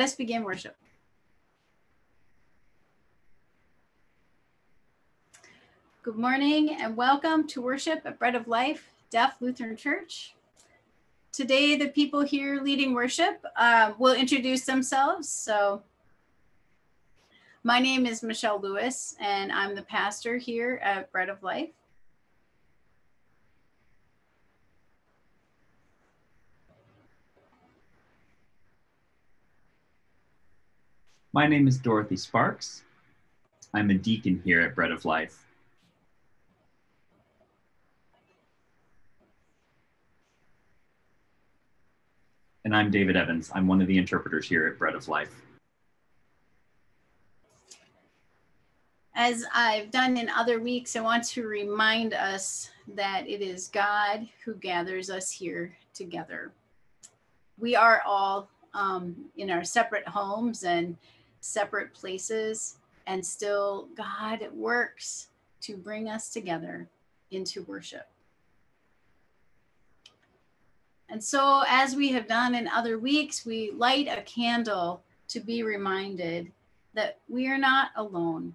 Let's begin worship. Good morning and welcome to worship at Bread of Life, Deaf Lutheran Church. Today, the people here leading worship uh, will introduce themselves. So, my name is Michelle Lewis, and I'm the pastor here at Bread of Life. My name is Dorothy Sparks. I'm a deacon here at Bread of Life. And I'm David Evans. I'm one of the interpreters here at Bread of Life. As I've done in other weeks, I want to remind us that it is God who gathers us here together. We are all um, in our separate homes and separate places, and still God works to bring us together into worship. And so, as we have done in other weeks, we light a candle to be reminded that we are not alone.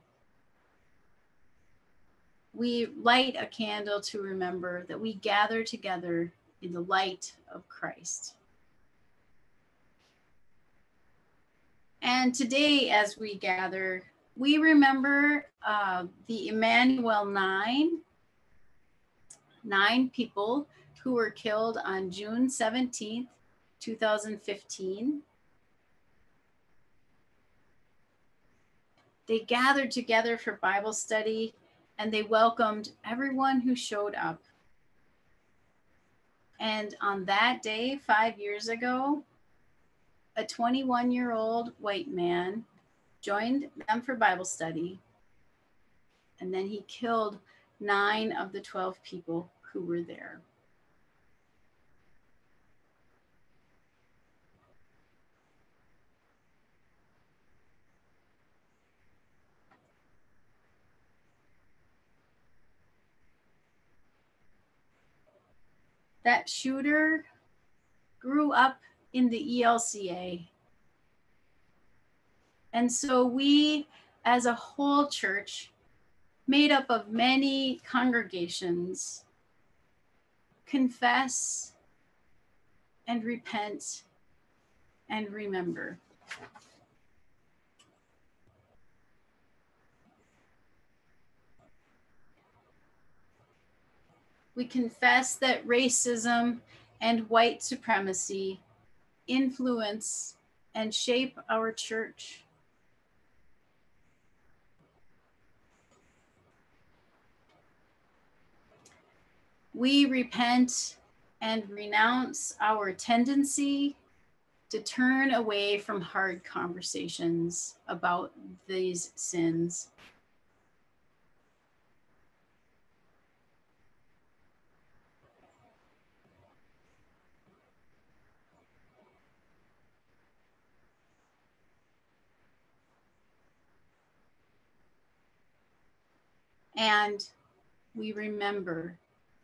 We light a candle to remember that we gather together in the light of Christ. And today, as we gather, we remember uh, the Emanuel Nine, nine people who were killed on June 17th, 2015. They gathered together for Bible study and they welcomed everyone who showed up. And on that day, five years ago, a 21 year old white man joined them for Bible study. And then he killed nine of the 12 people who were there. That shooter grew up in the ELCA. And so we, as a whole church, made up of many congregations, confess and repent and remember. We confess that racism and white supremacy influence and shape our church. We repent and renounce our tendency to turn away from hard conversations about these sins. And we remember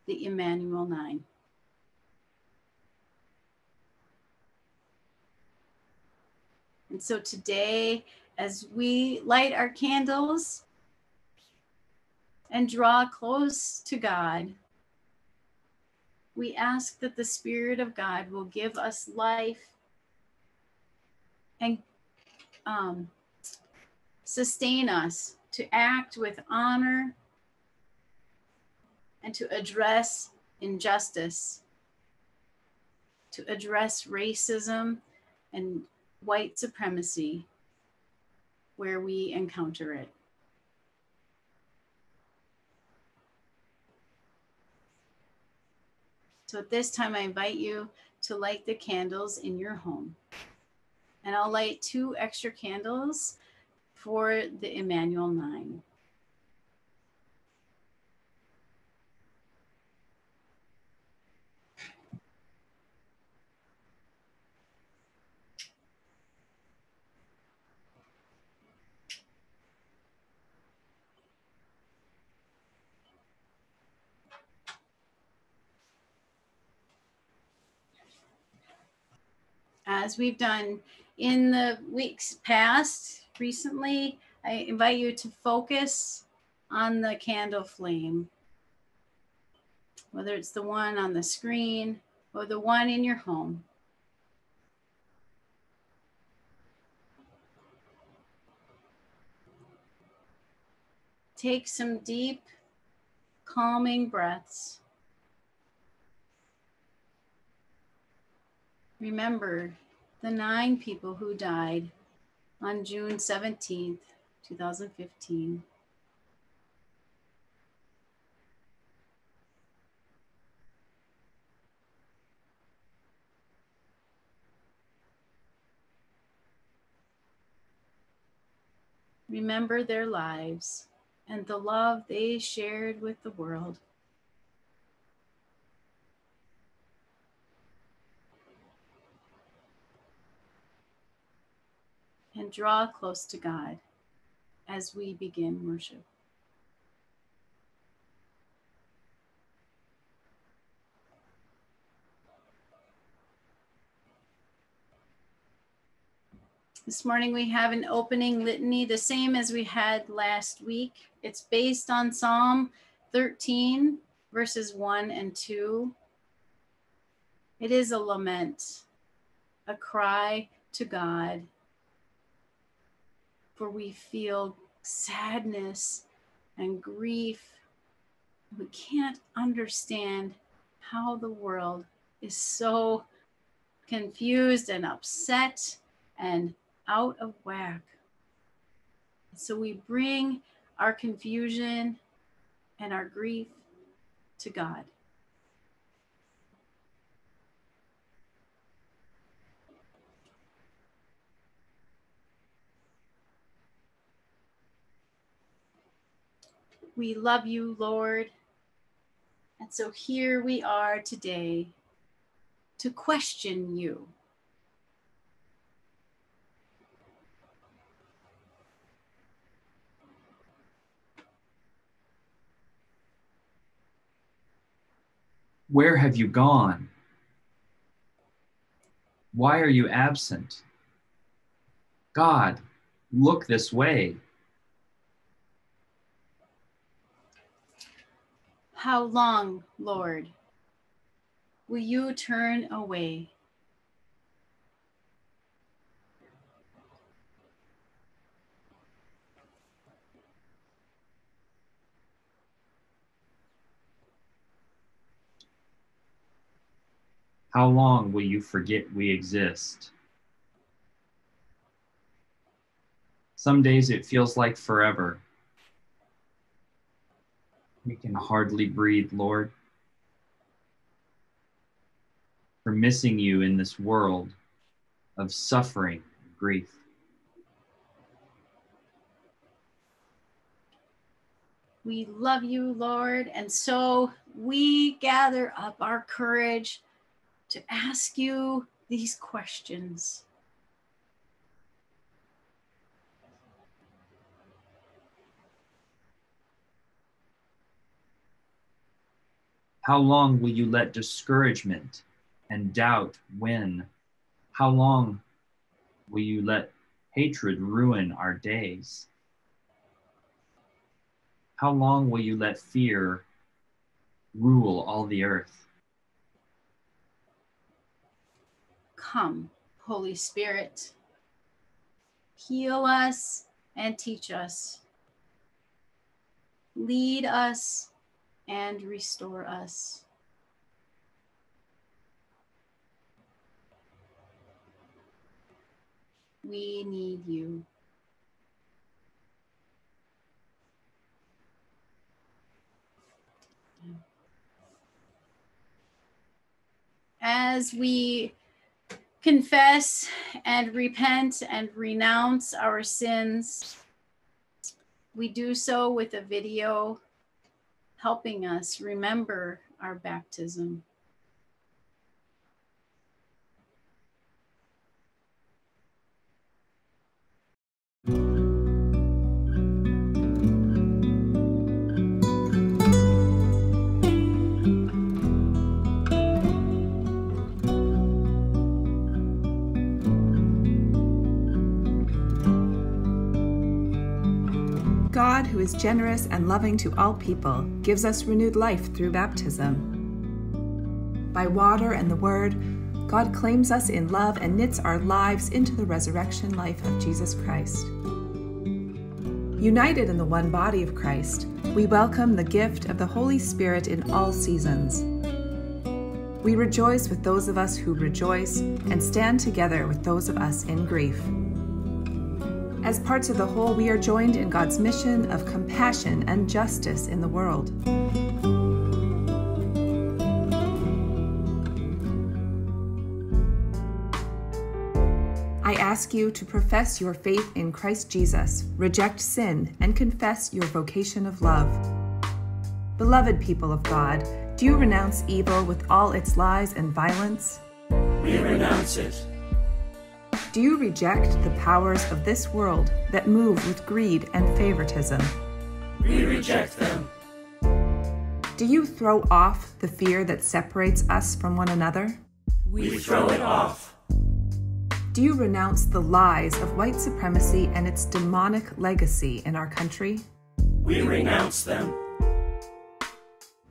the Emanuel Nine. And so today, as we light our candles and draw close to God, we ask that the Spirit of God will give us life and um, sustain us to act with honor to address injustice, to address racism and white supremacy where we encounter it. So at this time, I invite you to light the candles in your home. And I'll light two extra candles for the Emanuel Nine. As we've done in the weeks past, recently, I invite you to focus on the candle flame, whether it's the one on the screen or the one in your home. Take some deep, calming breaths. Remember the nine people who died on June 17th, 2015. Remember their lives and the love they shared with the world. And draw close to God as we begin worship. This morning we have an opening litany, the same as we had last week. It's based on Psalm 13, verses 1 and 2. It is a lament, a cry to God, for we feel sadness and grief. We can't understand how the world is so confused and upset and out of whack. So we bring our confusion and our grief to God. We love you, Lord. And so here we are today to question you. Where have you gone? Why are you absent? God, look this way. How long, Lord, will you turn away? How long will you forget we exist? Some days it feels like forever. We can hardly breathe, Lord. For missing you in this world of suffering and grief. We love you, Lord. And so we gather up our courage to ask you these questions. How long will you let discouragement and doubt win? How long will you let hatred ruin our days? How long will you let fear rule all the earth? Come, Holy Spirit, heal us and teach us, lead us and restore us. We need you. As we confess and repent and renounce our sins, we do so with a video helping us remember our baptism. God, who is generous and loving to all people, gives us renewed life through baptism. By water and the Word, God claims us in love and knits our lives into the resurrection life of Jesus Christ. United in the one body of Christ, we welcome the gift of the Holy Spirit in all seasons. We rejoice with those of us who rejoice and stand together with those of us in grief. As parts of the whole, we are joined in God's mission of compassion and justice in the world. I ask you to profess your faith in Christ Jesus, reject sin, and confess your vocation of love. Beloved people of God, do you renounce evil with all its lies and violence? We renounce it. Do you reject the powers of this world that move with greed and favoritism? We reject them. Do you throw off the fear that separates us from one another? We throw it off. Do you renounce the lies of white supremacy and its demonic legacy in our country? We renounce them.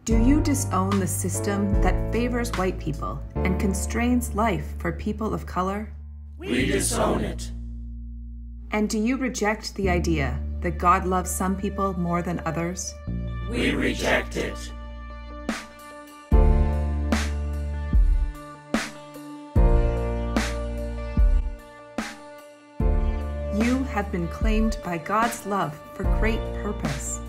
Do you disown the system that favors white people and constrains life for people of color? We disown it. And do you reject the idea that God loves some people more than others? We reject it. You have been claimed by God's love for great purpose.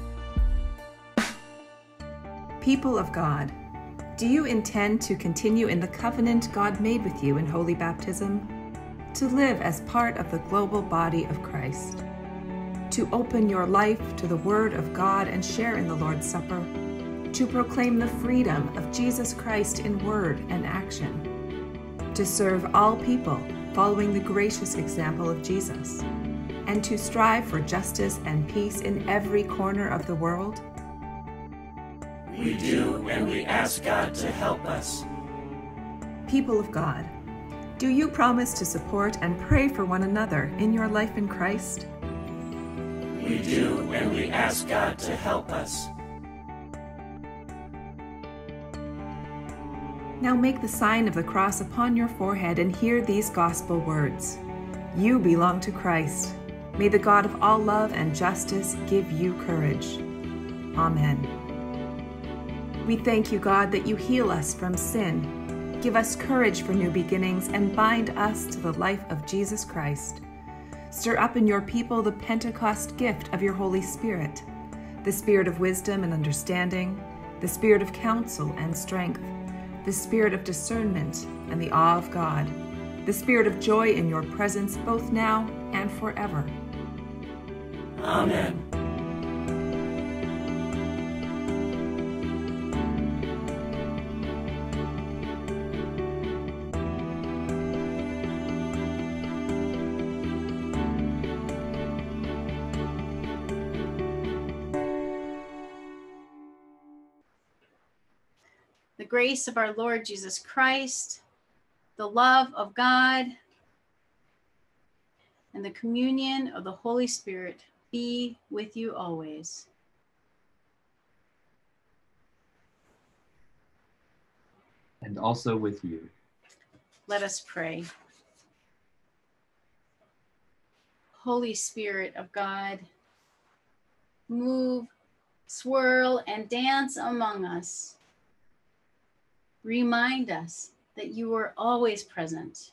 People of God, do you intend to continue in the covenant God made with you in holy baptism? To live as part of the global body of Christ? To open your life to the Word of God and share in the Lord's Supper? To proclaim the freedom of Jesus Christ in word and action? To serve all people following the gracious example of Jesus? And to strive for justice and peace in every corner of the world? We do, and we ask God to help us. People of God, do you promise to support and pray for one another in your life in Christ? We do, and we ask God to help us. Now make the sign of the cross upon your forehead and hear these gospel words. You belong to Christ. May the God of all love and justice give you courage. Amen. We thank you, God, that you heal us from sin, give us courage for new beginnings, and bind us to the life of Jesus Christ. Stir up in your people the Pentecost gift of your Holy Spirit, the spirit of wisdom and understanding, the spirit of counsel and strength, the spirit of discernment and the awe of God, the spirit of joy in your presence both now and forever. Amen. Grace of our Lord Jesus Christ, the love of God, and the communion of the Holy Spirit be with you always. and also with you. Let us pray. Holy Spirit of God, move, swirl, and dance among us. Remind us that you are always present,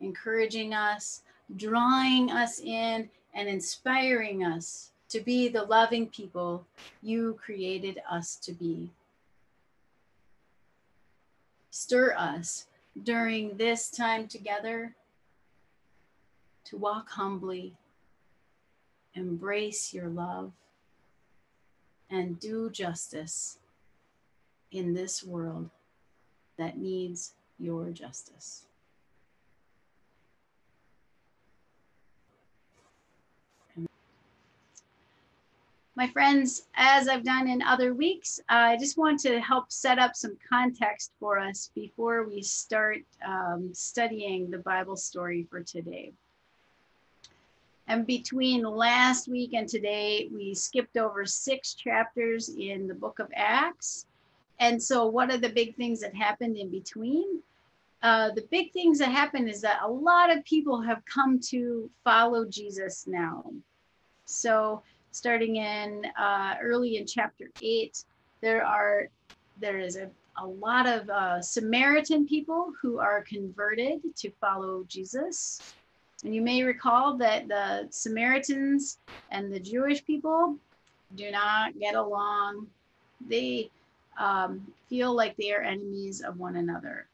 encouraging us, drawing us in, and inspiring us to be the loving people you created us to be. Stir us during this time together to walk humbly, embrace your love, and do justice in this world that needs your justice. My friends, as I've done in other weeks, I just want to help set up some context for us before we start um, studying the Bible story for today. And between last week and today, we skipped over six chapters in the book of Acts. And so, what are the big things that happened in between? Uh, the big things that happened is that a lot of people have come to follow Jesus now. So, starting in uh, early in chapter eight, there are there is a, a lot of uh, Samaritan people who are converted to follow Jesus. And you may recall that the Samaritans and the Jewish people do not get along. They um, feel like they are enemies of one another.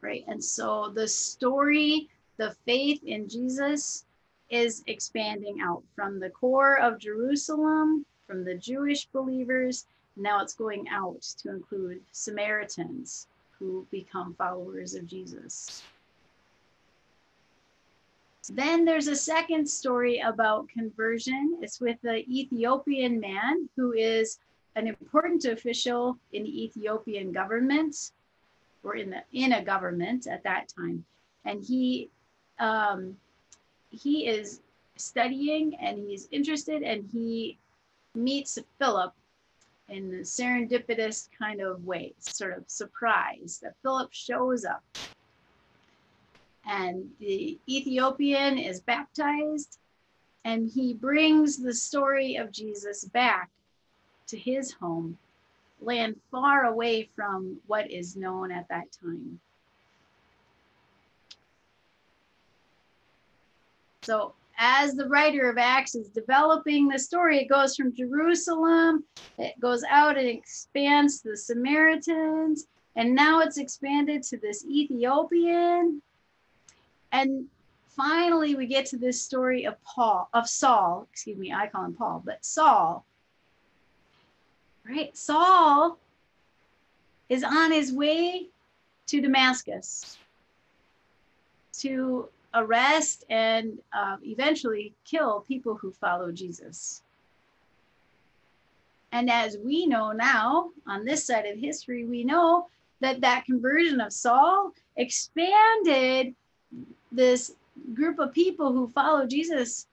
Right. And so the story, the faith in Jesus is expanding out from the core of Jerusalem, from the Jewish believers. Now it's going out to include Samaritans who become followers of Jesus. Then there's a second story about conversion. It's with the Ethiopian man who is an important official in the Ethiopian government or in the in a government at that time. And he um, he is studying and he's interested and he meets Philip in a serendipitous kind of way, sort of surprise that Philip shows up. And the Ethiopian is baptized and he brings the story of Jesus back to his home, land far away from what is known at that time. So as the writer of Acts is developing the story, it goes from Jerusalem, it goes out and expands to the Samaritans, and now it's expanded to this Ethiopian. And finally, we get to this story of Paul, of Saul, excuse me, I call him Paul, but Saul. Right? Saul is on his way to Damascus to arrest and uh, eventually kill people who follow Jesus. And as we know now, on this side of history, we know that that conversion of Saul expanded this group of people who follow Jesus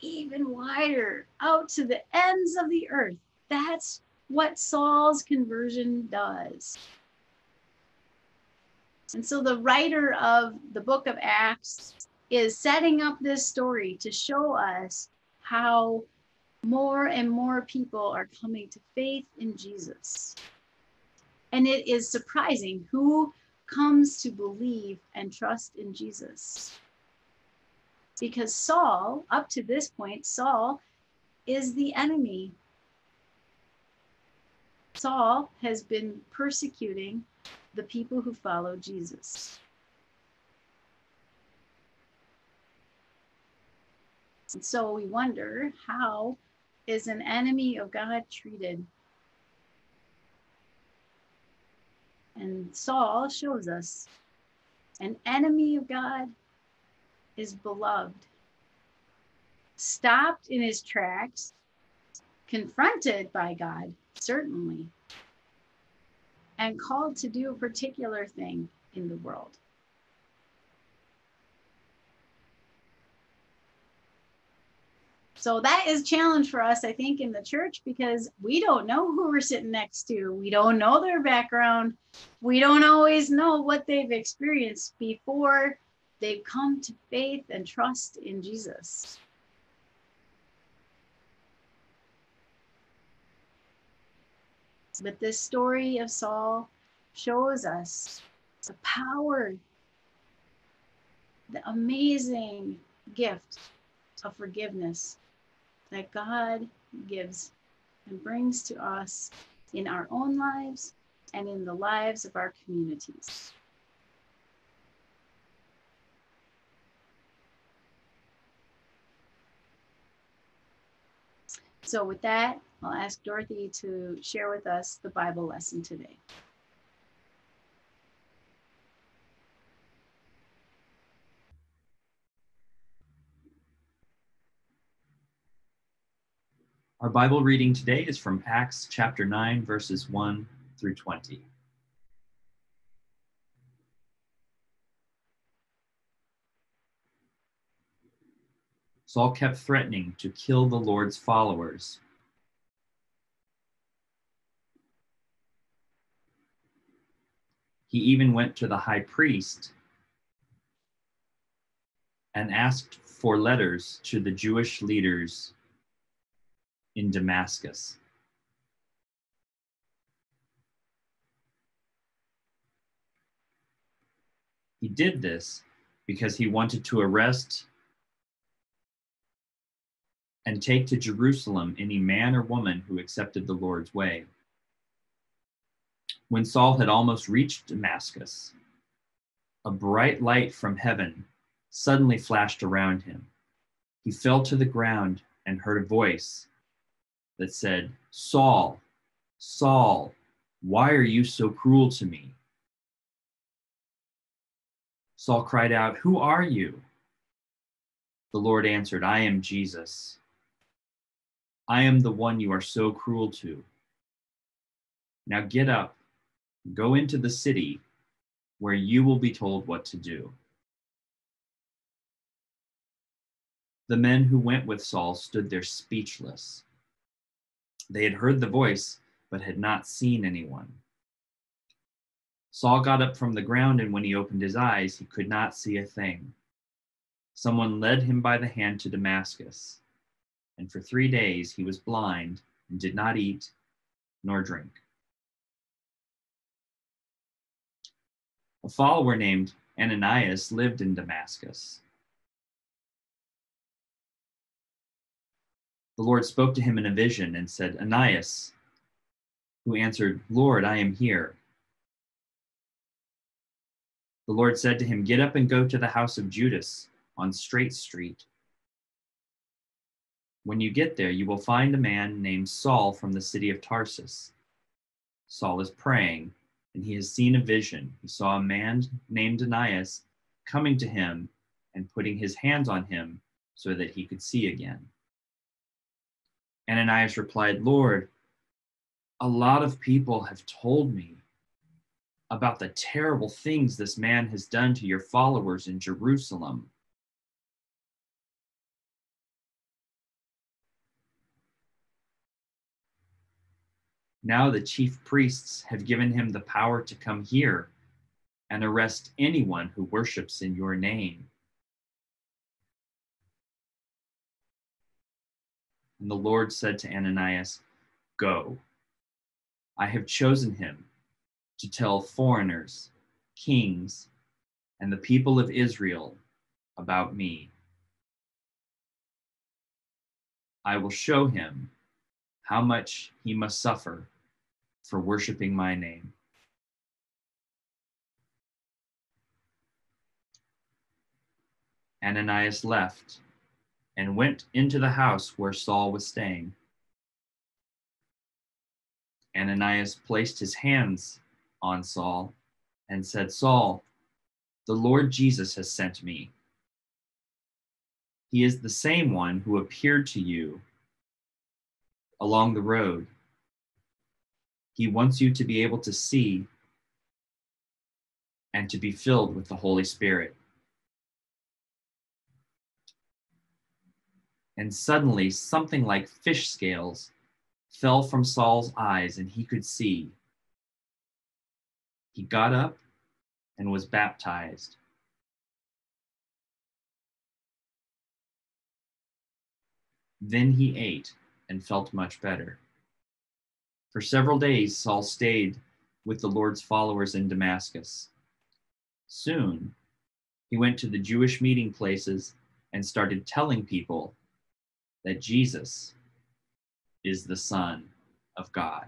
even wider out to the ends of the earth. That's what Saul's conversion does. And so the writer of the book of Acts is setting up this story to show us how more and more people are coming to faith in Jesus. And it is surprising who comes to believe and trust in Jesus. Because Saul, up to this point, Saul is the enemy. Saul has been persecuting the people who follow Jesus. And so we wonder how is an enemy of God treated? And Saul shows us an enemy of God is beloved, stopped in his tracks, confronted by God, certainly, and called to do a particular thing in the world. So that is challenge for us, I think, in the church because we don't know who we're sitting next to. We don't know their background. We don't always know what they've experienced before they've come to faith and trust in Jesus. But this story of Saul shows us the power, the amazing gift of forgiveness that God gives and brings to us in our own lives and in the lives of our communities. So, with that, I'll ask Dorothy to share with us the Bible lesson today. Our Bible reading today is from Acts chapter 9, verses 1 through 20. Saul kept threatening to kill the Lord's followers. He even went to the high priest and asked for letters to the Jewish leaders in Damascus. He did this because he wanted to arrest and take to Jerusalem any man or woman who accepted the Lord's way. When Saul had almost reached Damascus, a bright light from heaven suddenly flashed around him. He fell to the ground and heard a voice that said, Saul, Saul, why are you so cruel to me? Saul cried out, Who are you? The Lord answered, I am Jesus. I am the one you are so cruel to. Now get up, go into the city, where you will be told what to do. The men who went with Saul stood there speechless. They had heard the voice, but had not seen anyone. Saul got up from the ground, and when he opened his eyes, he could not see a thing. Someone led him by the hand to Damascus, and for three days he was blind and did not eat nor drink. A follower named Ananias lived in Damascus. The Lord spoke to him in a vision and said, Ananias, who answered, Lord, I am here. The Lord said to him, Get up and go to the house of Judas on Straight Street. When you get there, you will find a man named Saul from the city of Tarsus. Saul is praying, and he has seen a vision. He saw a man named Ananias coming to him and putting his hands on him so that he could see again. And Ananias replied, Lord, a lot of people have told me about the terrible things this man has done to your followers in Jerusalem. Now the chief priests have given him the power to come here and arrest anyone who worships in your name. And the Lord said to Ananias, Go. I have chosen him to tell foreigners, kings, and the people of Israel about me. I will show him how much he must suffer for worshiping my name. Ananias left and went into the house where Saul was staying. Ananias placed his hands on Saul and said, Saul, the Lord Jesus has sent me. He is the same one who appeared to you along the road. He wants you to be able to see and to be filled with the Holy Spirit. And suddenly, something like fish scales fell from Saul's eyes, and he could see. He got up and was baptized. Then he ate and felt much better. For several days, Saul stayed with the Lord's followers in Damascus. Soon, he went to the Jewish meeting places and started telling people that Jesus is the Son of God.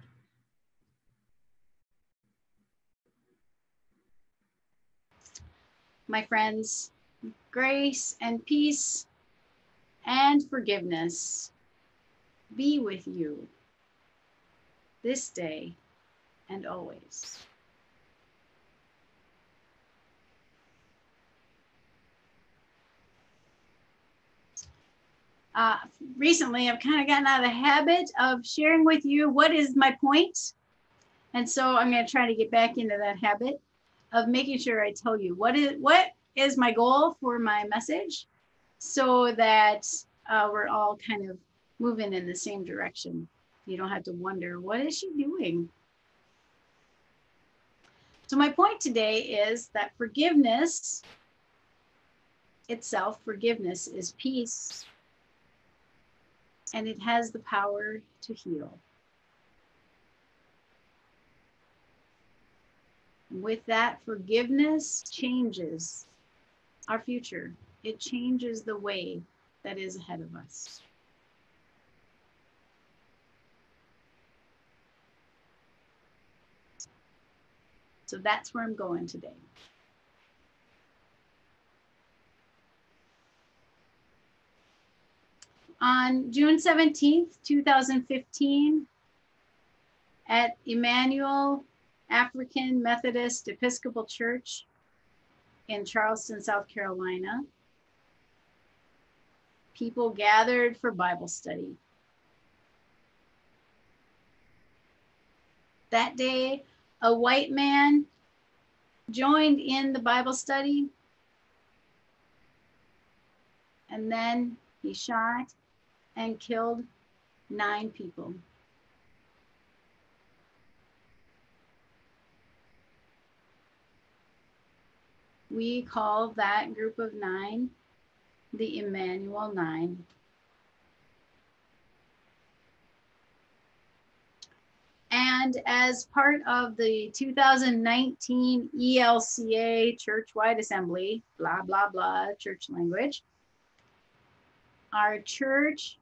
my friends, grace and peace and forgiveness be with you this day and always. Uh, recently, I've kind of gotten out of the habit of sharing with you what is my point. And so I'm going to try to get back into that habit of making sure I tell you what is what is my goal for my message so that uh, we're all kind of moving in the same direction. You don't have to wonder, what is she doing? So, my point today is that forgiveness itself, forgiveness is peace, and it has the power to heal. With that, forgiveness changes our future, it changes the way that is ahead of us. So that's where I'm going today. On June 17th, 2015, at Emanuel African Methodist Episcopal Church in Charleston, South Carolina, people gathered for Bible study. That day, a white man joined in the Bible study, and then he shot and killed nine people. We call that group of nine the Emanuel Nine. And as part of the 2019 ELCA Churchwide Assembly, blah, blah, blah, church language, our church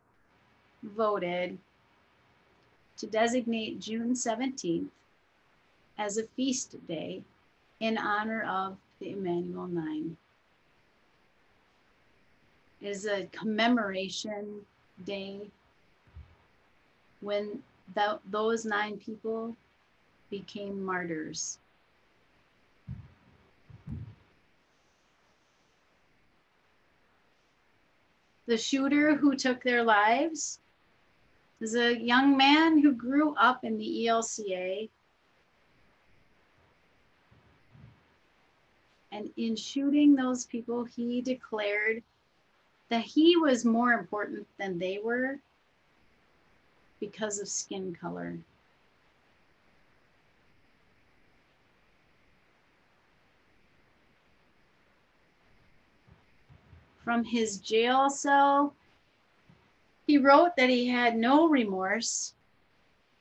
voted to designate June 17th as a feast day in honor of the Emanuel Nine. It is a commemoration day when th- those nine people became martyrs. The shooter who took their lives is a young man who grew up in the ELCA. And in shooting those people, he declared that he was more important than they were because of skin color. From his jail cell, he wrote that he had no remorse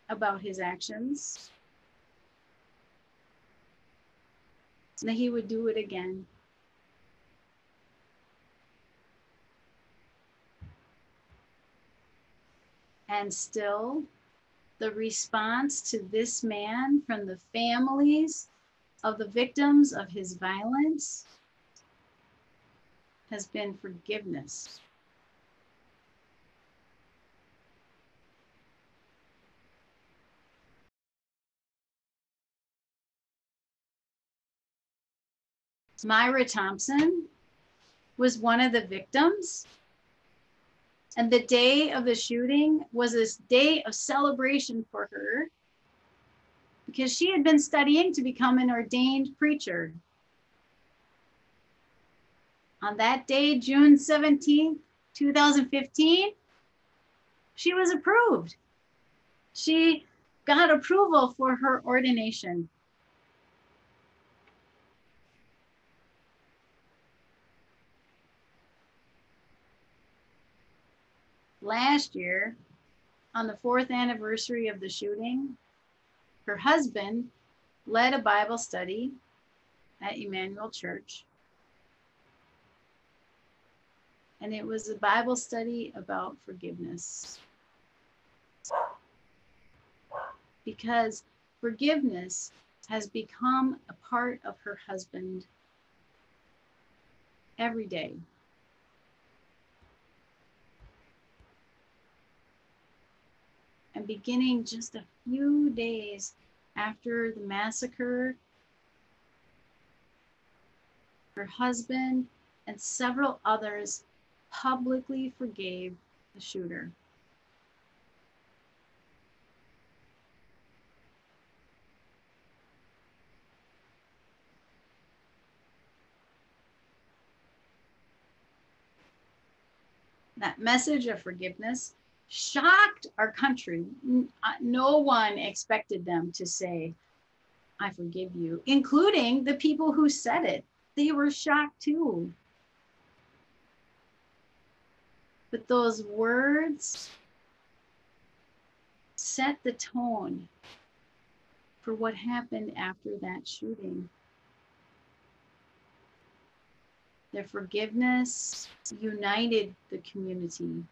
about his actions, that he would do it again. And still, the response to this man from the families of the victims of his violence has been forgiveness. Myra Thompson was one of the victims and the day of the shooting was this day of celebration for her because she had been studying to become an ordained preacher. On that day, June 17, 2015, she was approved. She got approval for her ordination. Last year, on the fourth anniversary of the shooting, her husband led a Bible study at Emanuel Church. And it was a Bible study about forgiveness. Because forgiveness has become a part of her husband every day. And beginning just a few days after the massacre, her husband and several others publicly forgave the shooter. that message of forgiveness shocked our country. Uh, no one expected them to say, I forgive you, including the people who said it. They were shocked too. But those words set the tone for what happened after that shooting. Their forgiveness united the community.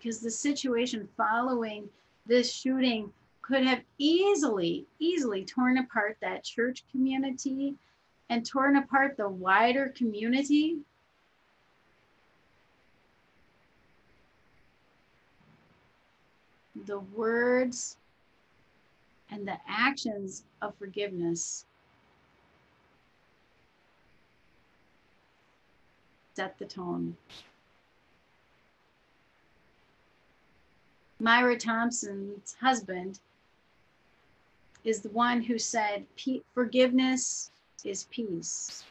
Because the situation following this shooting could have easily, easily torn apart that church community and torn apart the wider community. The words and the actions of forgiveness set the tone. Myra Thompson's husband is the one who said, Forgiveness is peace,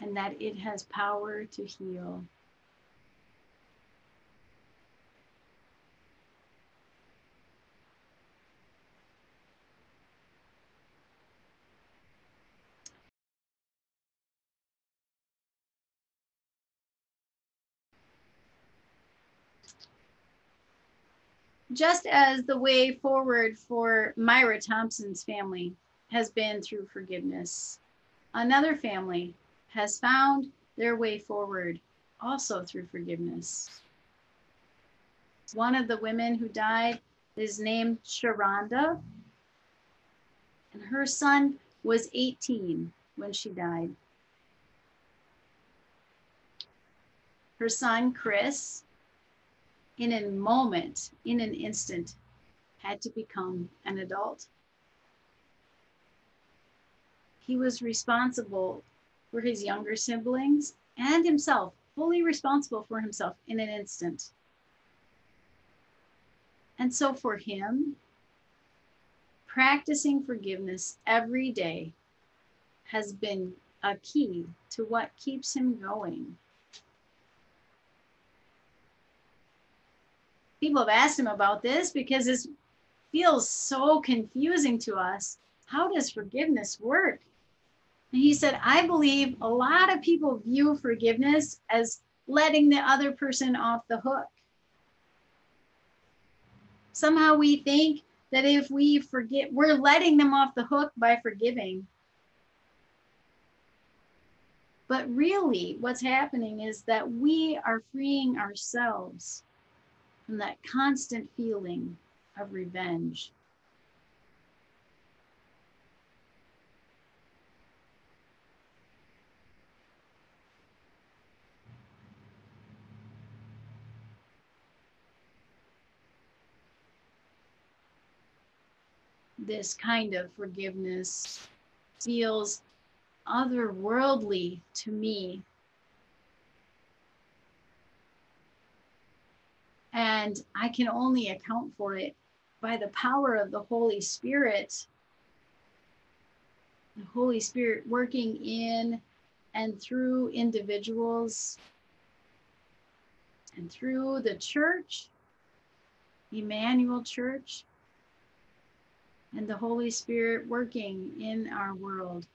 and that it has power to heal. Just as the way forward for Myra Thompson's family has been through forgiveness, another family has found their way forward also through forgiveness. One of the women who died is named Sharonda, and her son was 18 when she died. Her son, Chris, in a moment, in an instant, had to become an adult. He was responsible for his younger siblings and himself, fully responsible for himself in an instant. And so for him, practicing forgiveness every day has been a key to what keeps him going. People have asked him about this because it feels so confusing to us. How does forgiveness work? And he said, I believe a lot of people view forgiveness as letting the other person off the hook. Somehow we think that if we forget, we're letting them off the hook by forgiving. But really, what's happening is that we are freeing ourselves from that constant feeling of revenge. This kind of forgiveness feels otherworldly to me And I can only account for it by the power of the Holy Spirit. The Holy Spirit working in and through individuals and through the church, Emanuel Church, and the Holy Spirit working in our world.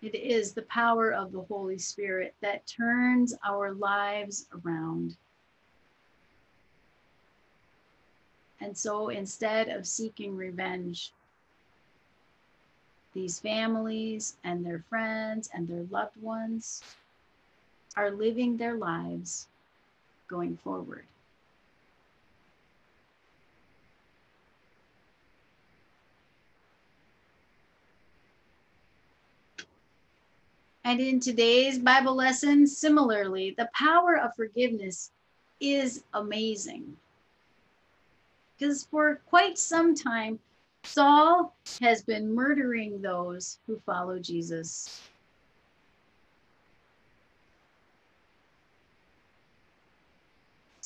It is the power of the Holy Spirit that turns our lives around. And so instead of seeking revenge, these families and their friends and their loved ones are living their lives going forward. And in today's Bible lesson, similarly, the power of forgiveness is amazing. Because for quite some time, Saul has been murdering those who follow Jesus.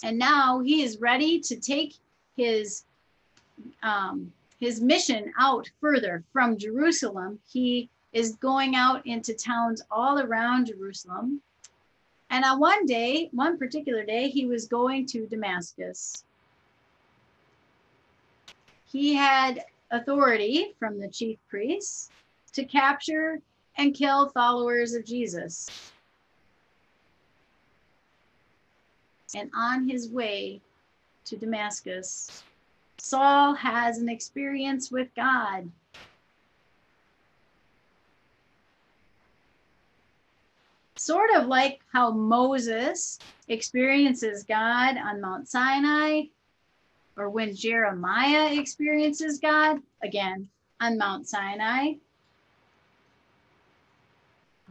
And now he is ready to take his um, his mission out further from Jerusalem. He is going out into towns all around Jerusalem. And on one day, one particular day, he was going to Damascus. He had authority from the chief priests to capture and kill followers of Jesus. And on his way to Damascus, Saul has an experience with God. Sort of like how Moses experiences God on Mount Sinai, or when Jeremiah experiences God, again, on Mount Sinai,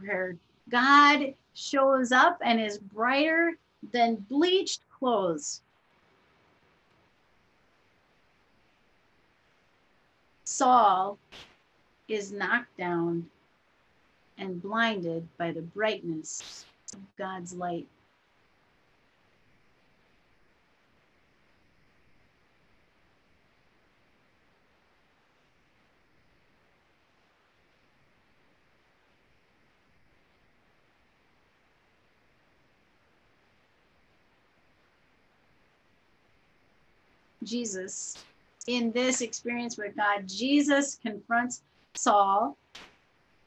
where God shows up and is brighter than bleached clothes. Saul is knocked down and blinded by the brightness of God's light. Jesus in this experience with God, Jesus confronts Saul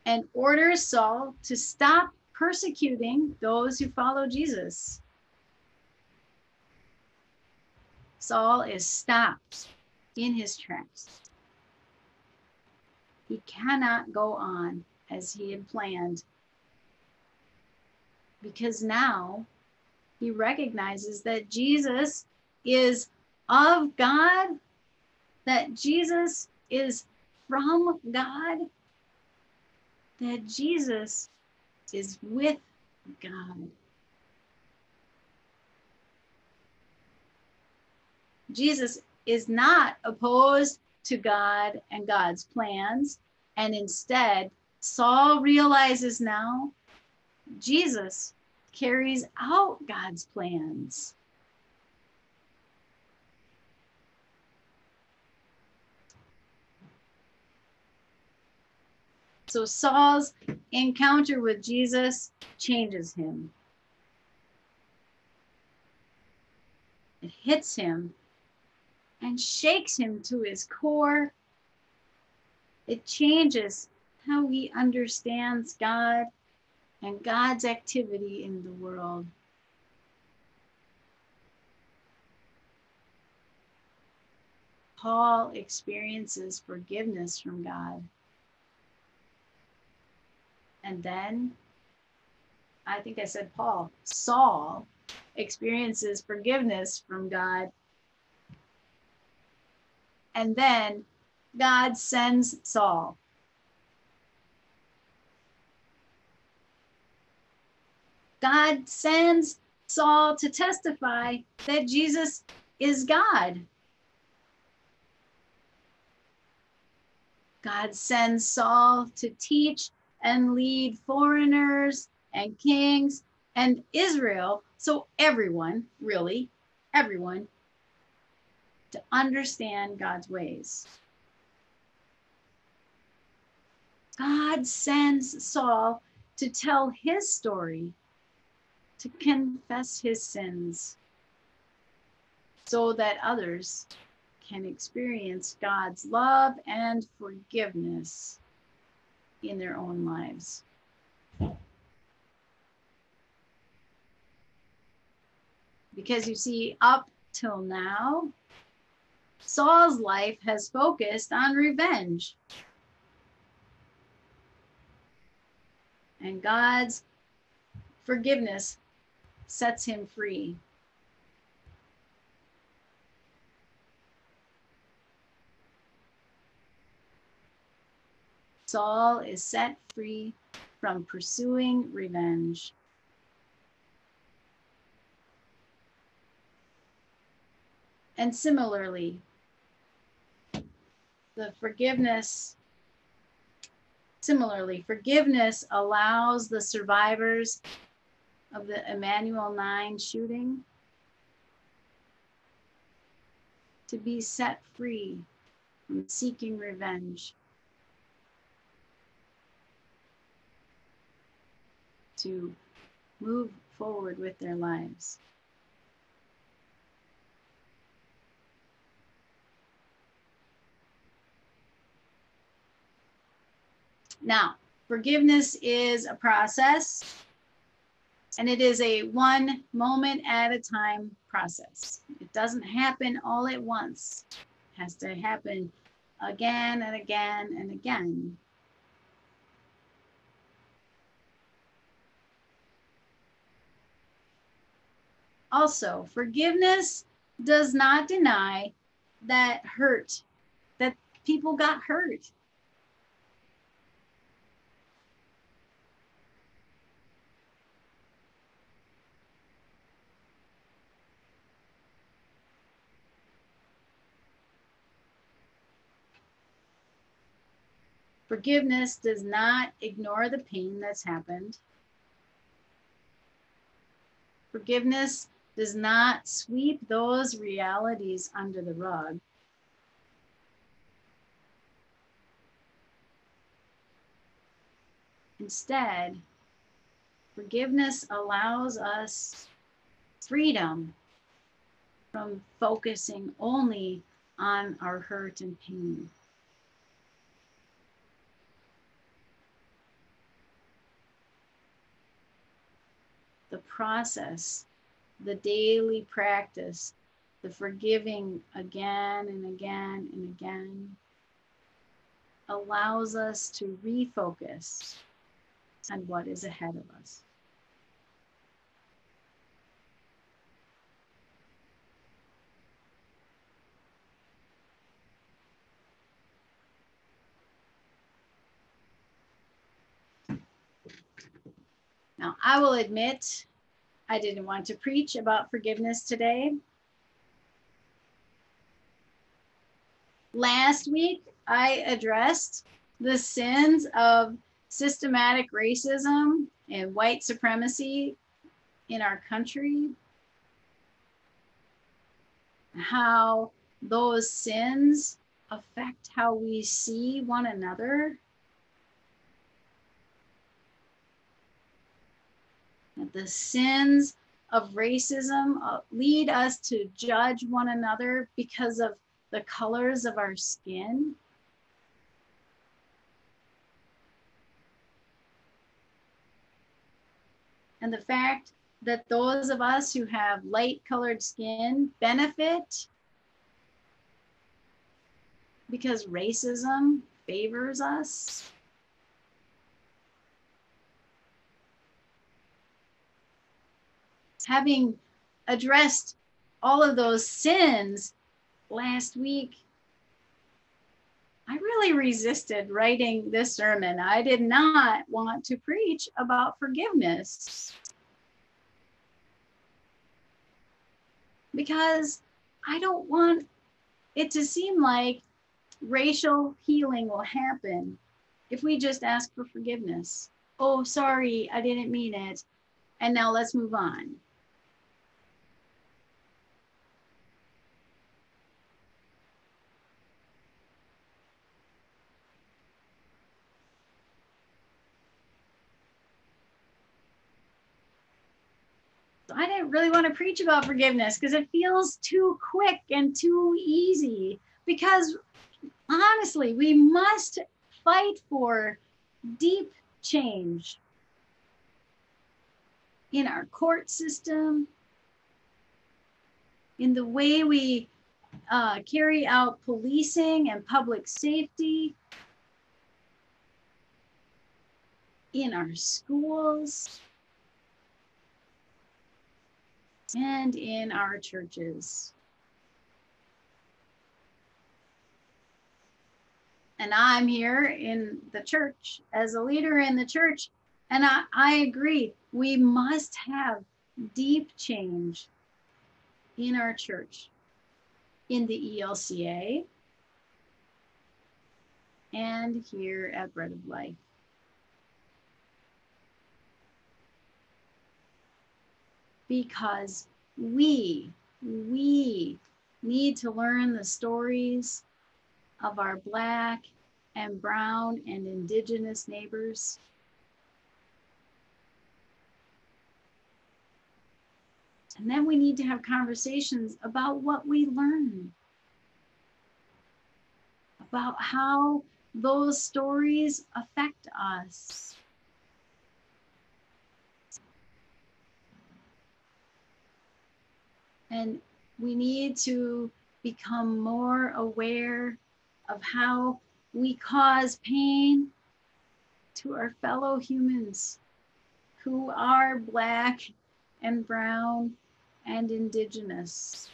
and orders Saul to stop persecuting those who follow Jesus. Saul is stopped in his tracks. He cannot go on as he had planned because now he recognizes that Jesus is of God that Jesus is from God, that Jesus is with God. Jesus is not opposed to God and God's plans, and instead, Saul realizes now Jesus carries out God's plans. So Saul's encounter with Jesus changes him. It hits him and shakes him to his core. It changes how he understands God and God's activity in the world. Paul experiences forgiveness from God. And then I think I said Paul, Saul experiences forgiveness from God. And then God sends Saul. God sends Saul to testify that Jesus is God. God sends Saul to teach and lead foreigners and kings and Israel. So, everyone, really, everyone, to understand God's ways. God sends Saul to tell his story, to confess his sins, so that others can experience God's love and forgiveness in their own lives. Because you see, up till now, Saul's life has focused on revenge. And God's forgiveness sets him free. Saul is set free from pursuing revenge. And similarly, the forgiveness, similarly, forgiveness allows the survivors of the Emanuel 9 shooting to be set free from seeking revenge, to move forward with their lives. Now, forgiveness is a process and it is a one moment at a time process. It doesn't happen all at once. It has to happen again and again and again. Also, forgiveness does not deny that hurt, that people got hurt. Forgiveness does not ignore the pain that's happened. Forgiveness does not sweep those realities under the rug. Instead, forgiveness allows us freedom from focusing only on our hurt and pain. The process the daily practice, the forgiving again and again and again, allows us to refocus on what is ahead of us. Now, I will admit I didn't want to preach about forgiveness today. Last week, I addressed the sins of systematic racism and white supremacy in our country, how those sins affect how we see one another the sins of racism uh, lead us to judge one another because of the colors of our skin. And the fact that those of us who have light colored skin benefit because racism favors us. Having addressed all of those sins last week, I really resisted writing this sermon. I did not want to preach about forgiveness because I don't want it to seem like racial healing will happen if we just ask for forgiveness. Oh, sorry, I didn't mean it. And now let's move on. I didn't really want to preach about forgiveness because it feels too quick and too easy. Because honestly, we must fight for deep change in our court system, in the way we uh, carry out policing and public safety, in our schools and in our churches. And I'm here in the church as a leader in the church. And I, I agree, we must have deep change in our church, in the ELCA, and here at Bread of Life. Because we, we need to learn the stories of our Black and Brown and Indigenous neighbors. And then we need to have conversations about what we learn, about how those stories affect us. And we need to become more aware of how we cause pain to our fellow humans who are Black and Brown and Indigenous.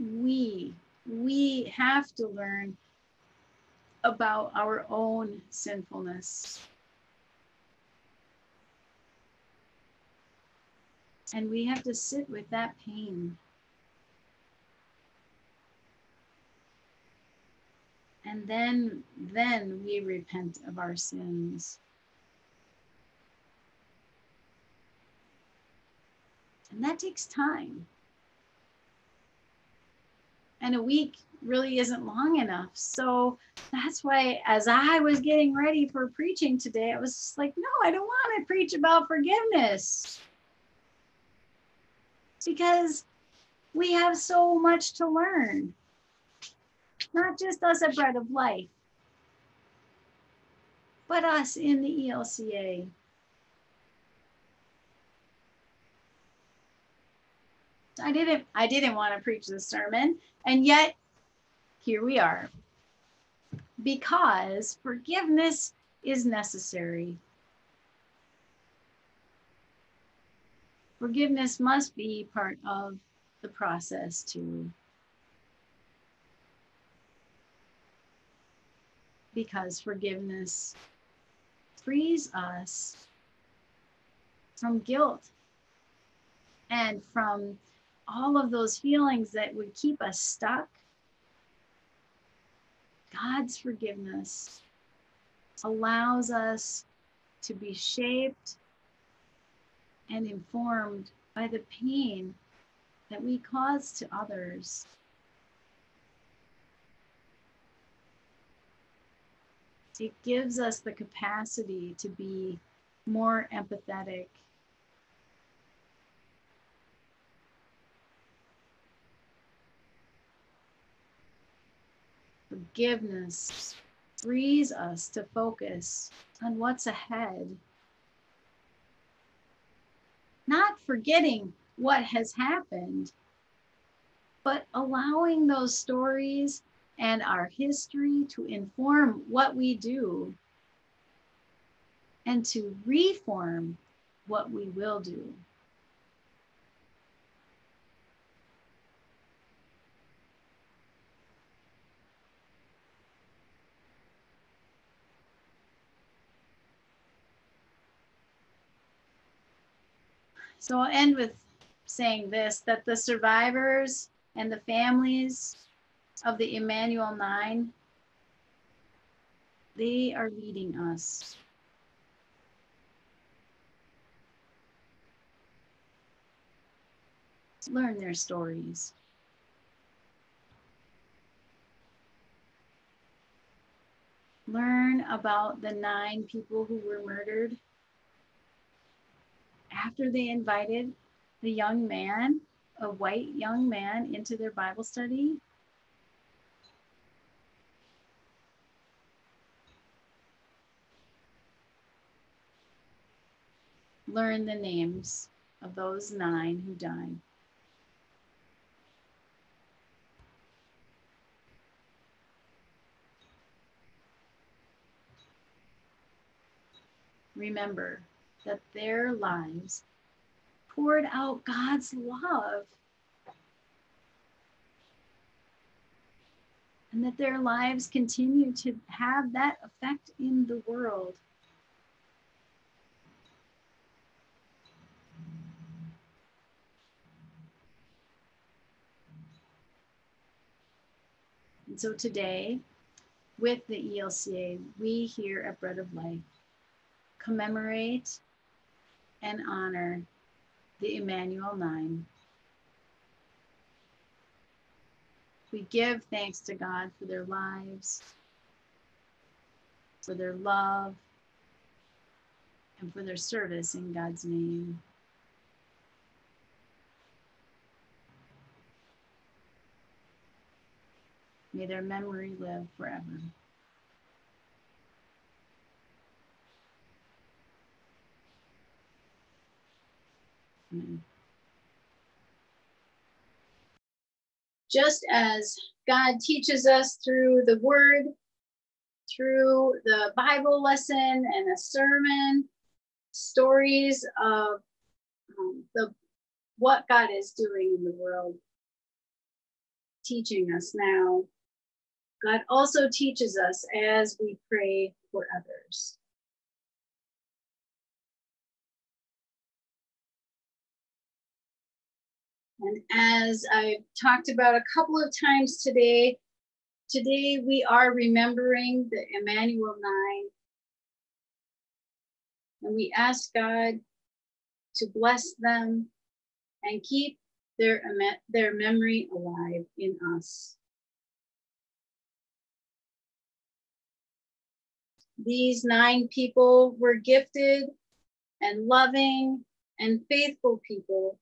We, we have to learn about our own sinfulness. And we have to sit with that pain. And then, then we repent of our sins. And that takes time. And a week really isn't long enough. So that's why, as I was getting ready for preaching today, I was like, no, I don't want to preach about forgiveness. Because we have so much to learn, not just us at Bread of Life, but us in the ELCA. I didn't I didn't want to preach this sermon and yet here we are. Because forgiveness is necessary. Forgiveness must be part of the process too. Because forgiveness frees us from guilt and from all of those feelings that would keep us stuck, God's forgiveness allows us to be shaped and informed by the pain that we cause to others. It gives us the capacity to be more empathetic Forgiveness frees us to focus on what's ahead. Not forgetting what has happened, but allowing those stories and our history to inform what we do and to reform what we will do. So I'll end with saying this that the survivors and the families of the Emanuel Nine, they are leading us. Learn their stories. Learn about the nine people who were murdered after they invited the young man, a white young man, into their Bible study, learn the names of those nine who died. Remember, that their lives poured out God's love. And that their lives continue to have that effect in the world. And so today, with the ELCA, we here at Bread of Life commemorate and honor the Emanuel Nine. We give thanks to God for their lives, for their love, and for their service in God's name. May their memory live forever. Amen. Just as God teaches us through the word, through the Bible lesson and a sermon, stories of um, the what God is doing in the world, teaching us now. God also teaches us as we pray for others. And as I've talked about a couple of times today, today we are remembering the Emanuel Nine. And we ask God to bless them and keep their, their memory alive in us. These nine people were gifted and loving and faithful people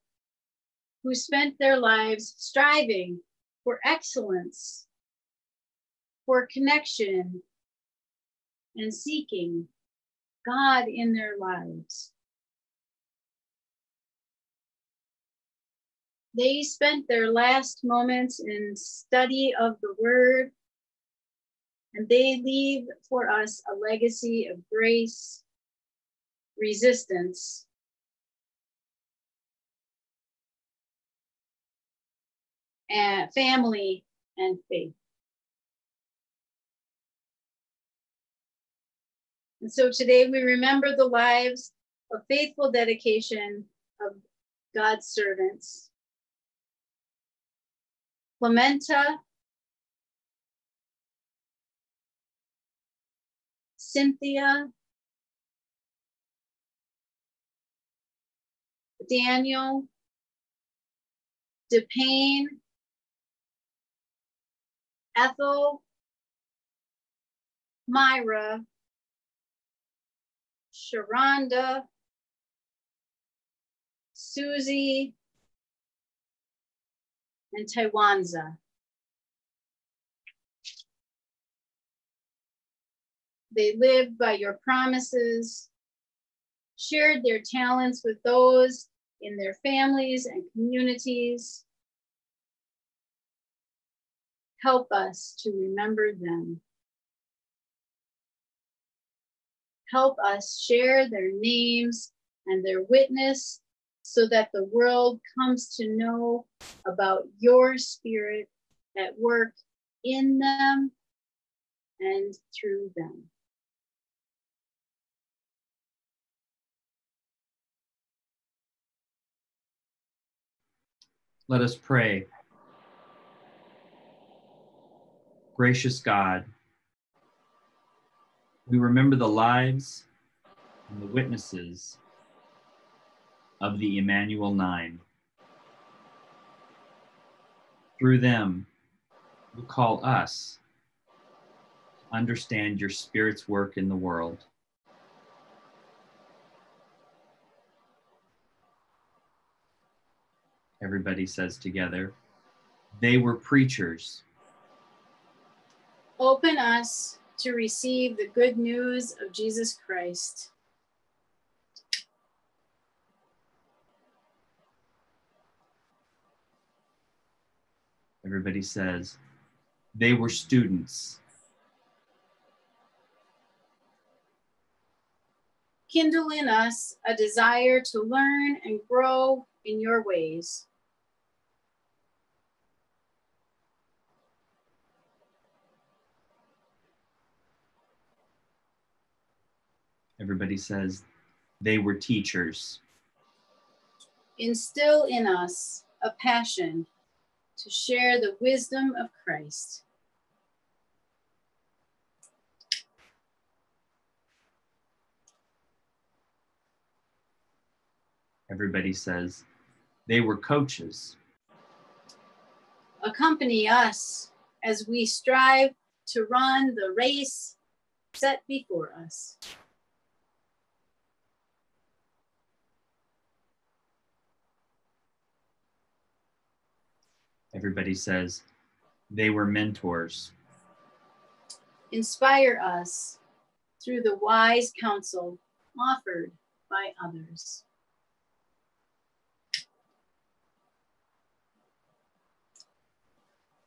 who spent their lives striving for excellence, for connection, and seeking God in their lives. They spent their last moments in study of the word, and they leave for us a legacy of grace, resistance, and family and faith. And so today we remember the lives of faithful dedication of God's servants. Clementa, Cynthia, Daniel, DePayne, Ethel, Myra, Sharonda, Susie, and Tywanza. They lived by your promises, shared their talents with those in their families and communities, Help us to remember them. Help us share their names and their witness so that the world comes to know about your spirit at work in them and through them. Let us pray. Gracious God, we remember the lives and the witnesses of the Emanuel Nine. Through them, you call us to understand your Spirit's work in the world. Everybody says together, they were preachers Open us to receive the good news of Jesus Christ. Everybody says they were students. Kindle in us a desire to learn and grow in your ways. Everybody says they were teachers. Instill in us a passion to share the wisdom of Christ. Everybody says They were coaches. Accompany us as we strive to run the race set before us. Everybody says they were mentors. Inspire us through the wise counsel offered by others.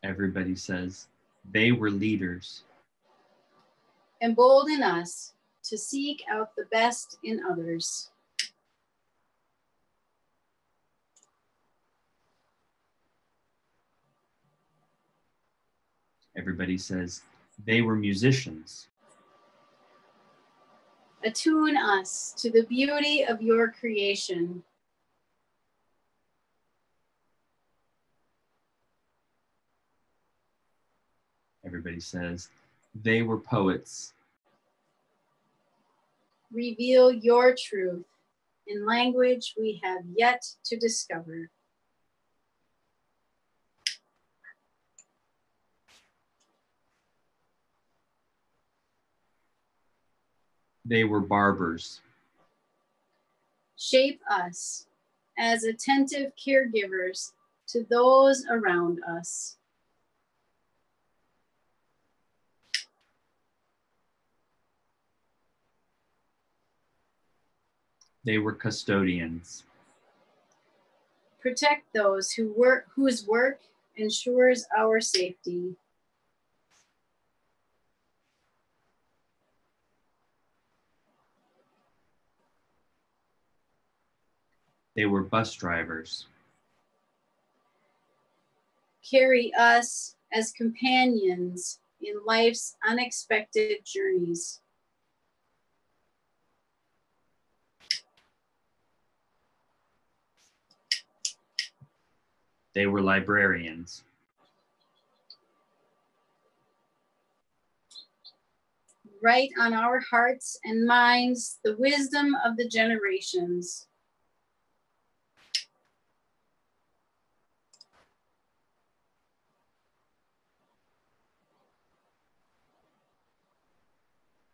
Everybody says they were leaders. Embolden us to seek out the best in others. Everybody says they were musicians. Attune us to the beauty of your creation. Everybody says they were poets. Reveal your truth in language we have yet to discover. They were barbers. Shape us as attentive caregivers to those around us. They were custodians. Protect those who work whose work ensures our safety. They were bus drivers. Carry us as companions in life's unexpected journeys. They were librarians. Write on our hearts and minds the wisdom of the generations.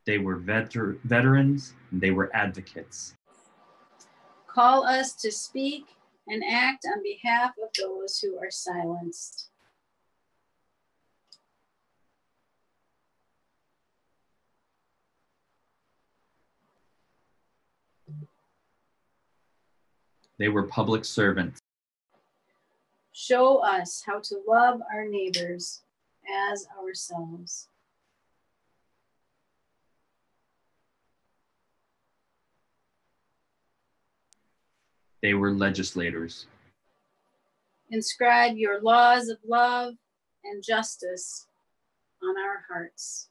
They were veter- veterans. And they were advocates. Call us to speak and act on behalf of those who are silenced. They were public servants. Show us how to love our neighbors as ourselves. They were legislators. Inscribe your laws of love and justice on our hearts.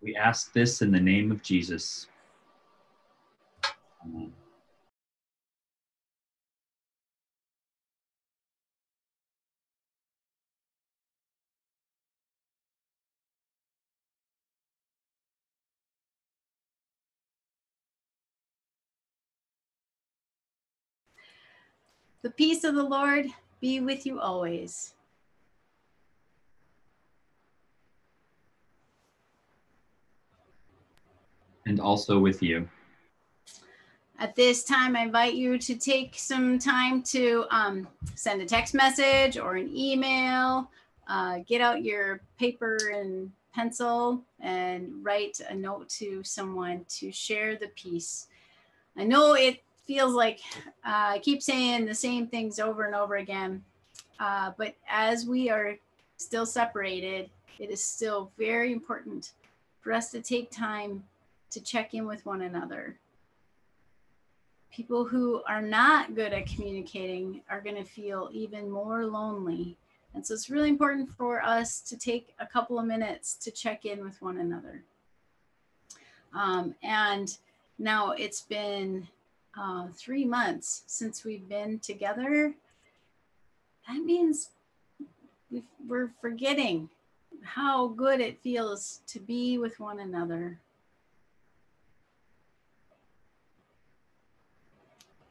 We ask this in the name of Jesus. Amen. The peace of the Lord be with you always. And also with you. At this time, I invite you to take some time to um, send a text message or an email. Uh, get out your paper and pencil and write a note to someone to share the peace. I know it feels like uh, I keep saying the same things over and over again, uh, but as we are still separated, it is still very important for us to take time to check in with one another people who are not good at communicating are going to feel even more lonely. And so it's really important for us to take a couple of minutes to check in with one another. Um, and now it's been uh, three months since we've been together. That means we are forgetting how good it feels to be with one another.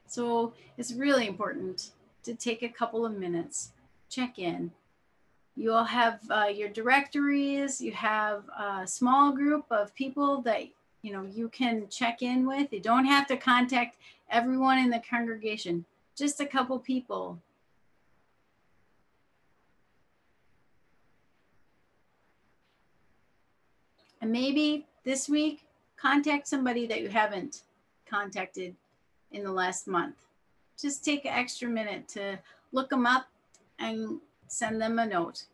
So it's really important to take a couple of minutes, check in. You all have uh, your directories, you have a small group of people that you know you can check in with. You don't have to contact everyone in the congregation, just a couple people. And maybe this week, contact somebody that you haven't contacted in the last month. Just take an extra minute to look them up and send them a note.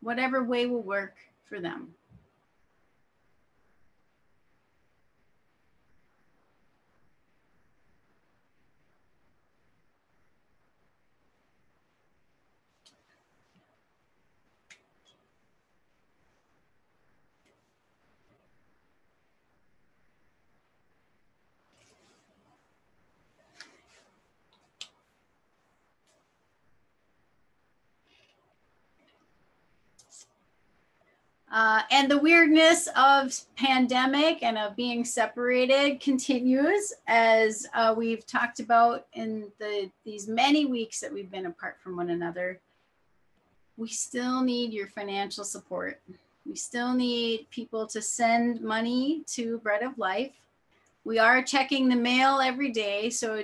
Whatever way will work for them. Uh, and the weirdness of pandemic and of being separated continues as uh, we've talked about in the these many weeks that we've been apart from one another. We still need your financial support. We still need people to send money to Bread of Life. We are checking the mail every day, so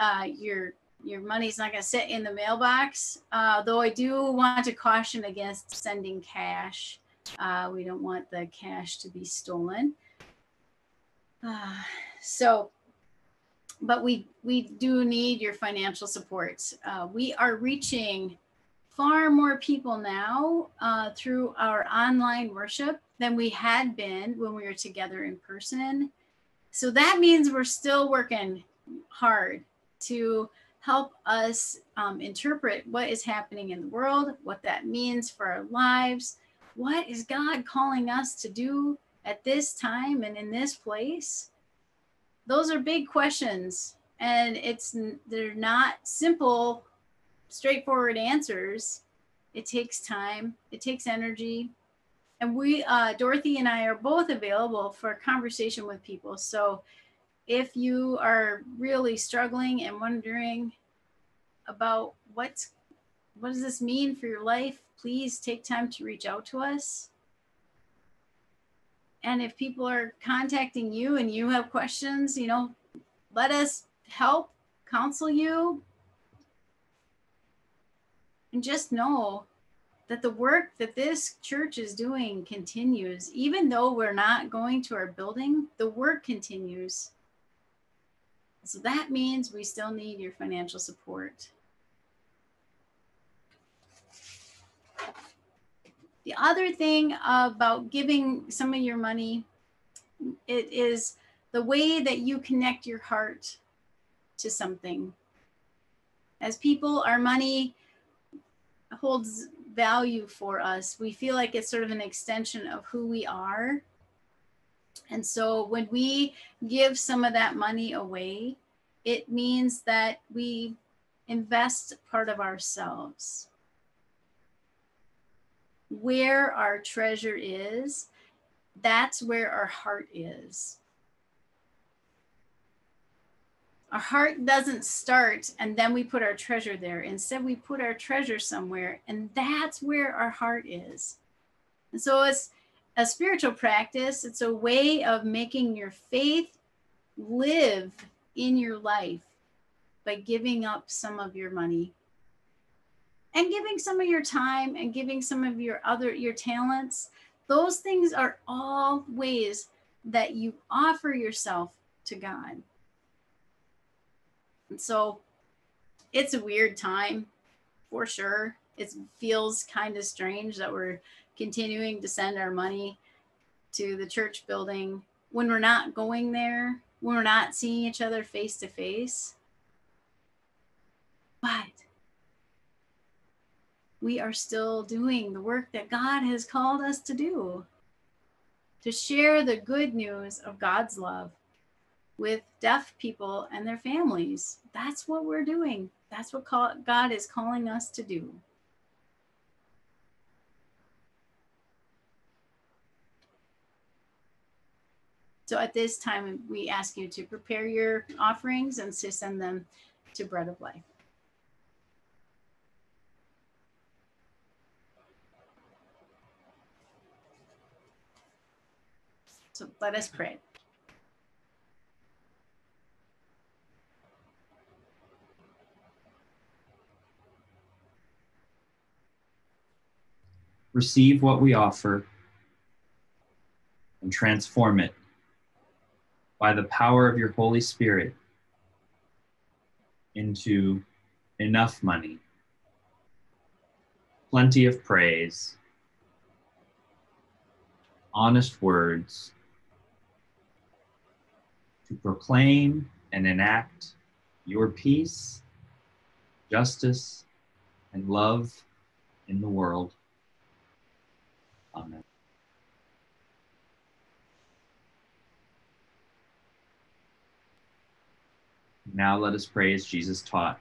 uh, your your money's not going to sit in the mailbox. Uh, though I do want to caution against sending cash. Uh, we don't want the cash to be stolen. Uh, so, but we we do need your financial support. Uh, we are reaching far more people now uh, through our online worship than we had been when we were together in person. So that means we're still working hard to help us um, interpret what is happening in the world, what that means for our lives, what is God calling us to do at this time and in this place? Those are big questions, and it's they're not simple, straightforward answers. It takes time, it takes energy, and we, uh, Dorothy and I, are both available for conversation with people. So, if you are really struggling and wondering about what's what does this mean for your life please take time to reach out to us. And if people are contacting you and you have questions, you know, let us help counsel you. And just know that the work that this church is doing continues. Even though we're not going to our building, the work continues. So that means we still need your financial support. The other thing about giving some of your money, it is the way that you connect your heart to something. As people, our money holds value for us. We feel like it's sort of an extension of who we are. And so when we give some of that money away, it means that we invest part of ourselves where our treasure is, that's where our heart is. Our heart doesn't start and then we put our treasure there. Instead, we put our treasure somewhere, and that's where our heart is. And so it's a spiritual practice, it's a way of making your faith live in your life by giving up some of your money and giving some of your time and giving some of your other your talents those things are all ways that you offer yourself to god. And so it's a weird time for sure. It feels kind of strange that we're continuing to send our money to the church building when we're not going there when we're not seeing each other face to face. But we are still doing the work that God has called us to do to share the good news of God's love with deaf people and their families. That's what we're doing. That's what call, God is calling us to do. So at this time, we ask you to prepare your offerings and to send them to Bread of Life. So let us pray. Receive what we offer and transform it by the power of your Holy Spirit into enough money, plenty of praise, honest words to proclaim and enact your peace, justice, and love in the world. Amen. Now let us pray as Jesus taught.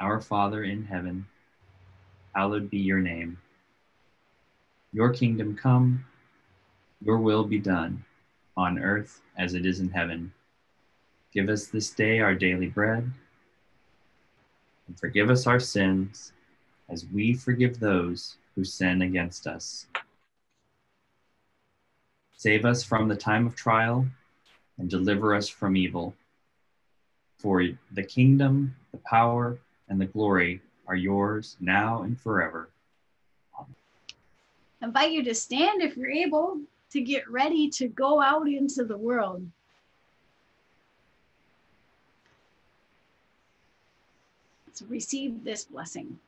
Our Father in heaven, hallowed be your name. Your kingdom come, your will be done, on earth as it is in heaven. Give us this day our daily bread, and forgive us our sins as we forgive those who sin against us. Save us from the time of trial and deliver us from evil. For the kingdom, the power, and the glory are yours now and forever. I invite you to stand if you're able to get ready to go out into the world. To receive this blessing.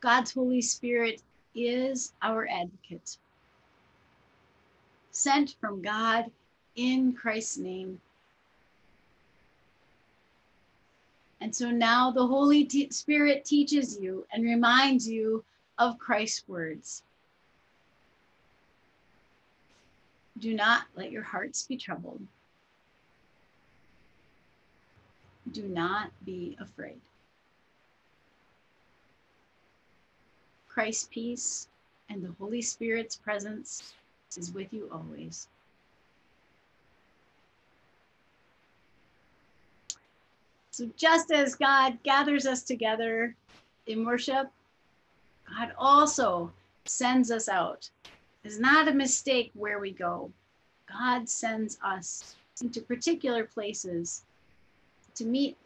God's Holy Spirit is our advocate, sent from God in Christ's name. And so now the Holy Spirit teaches you and reminds you of Christ's words. Do not let your hearts be troubled. Do not be afraid. Christ's peace and the Holy Spirit's presence is with you always. So, just as God gathers us together in worship, God also sends us out. It's not a mistake where we go. God sends us into particular places to meet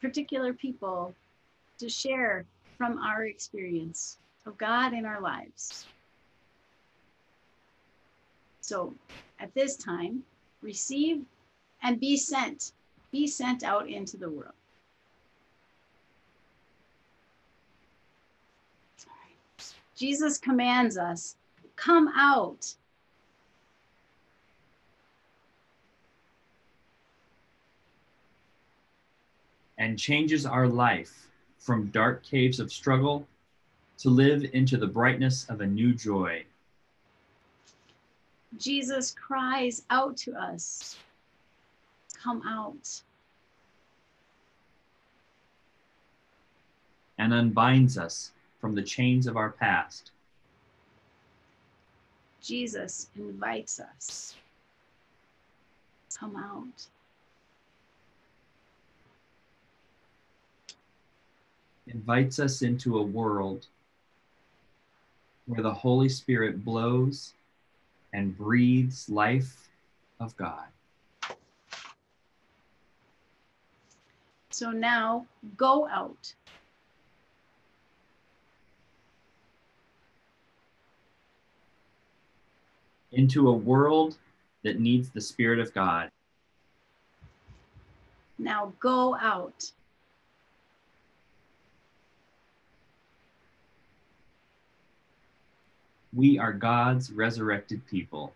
particular people, to share from our experience of God in our lives. So at this time, receive and be sent, be sent out into the world. Jesus commands us, come out. And changes our life from dark caves of struggle to live into the brightness of a new joy. Jesus cries out to us, Come out. And unbinds us from the chains of our past. Jesus invites us, Come out. Invites us into a world where the Holy Spirit blows and breathes life of God. So now go out. Into a world that needs the Spirit of God. Now go out. We are God's resurrected people.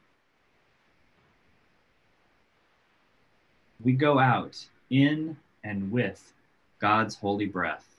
We go out in and with God's holy breath.